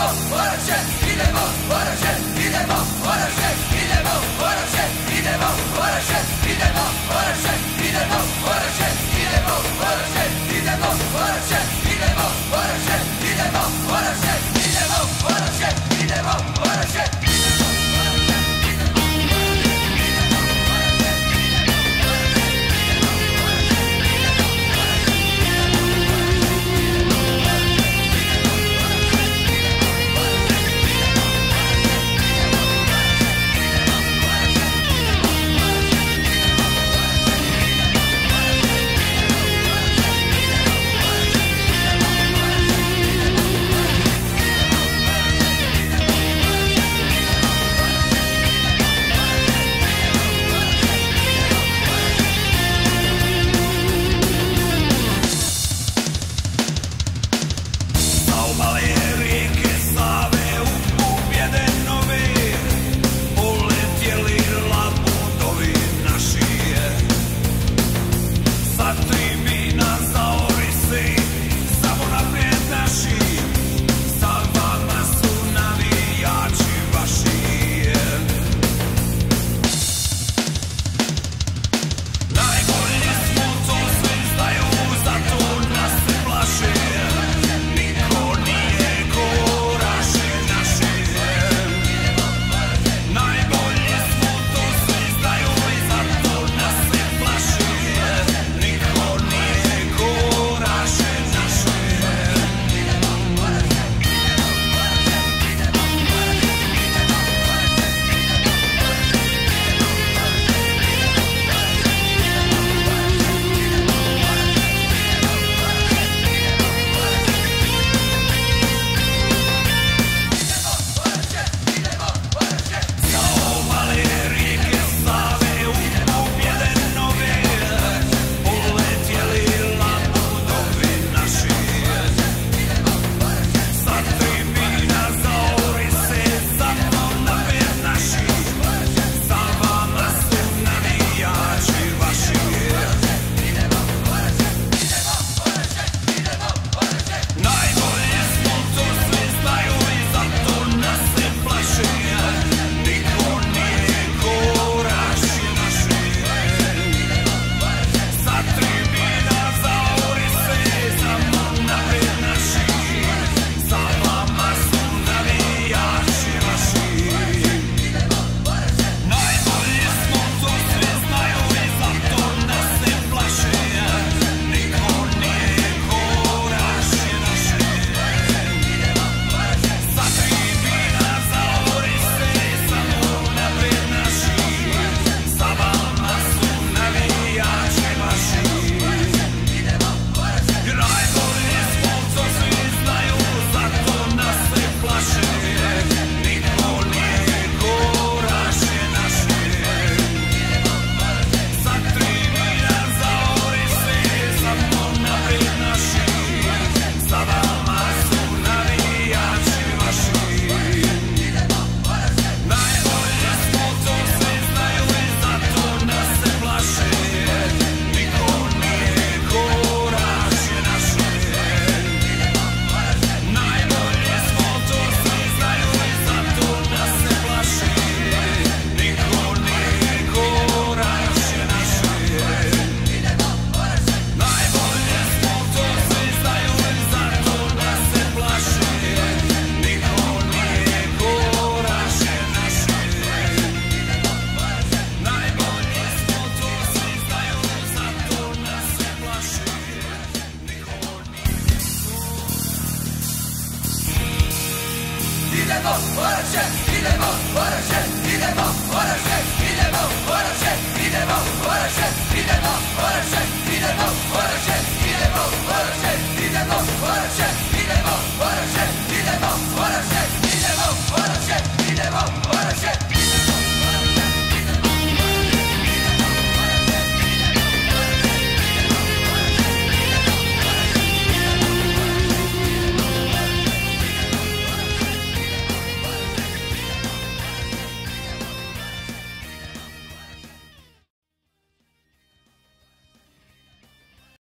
idemo, oraće, idemo, oraće, idemo, oraće. Iremos, marche, iremos.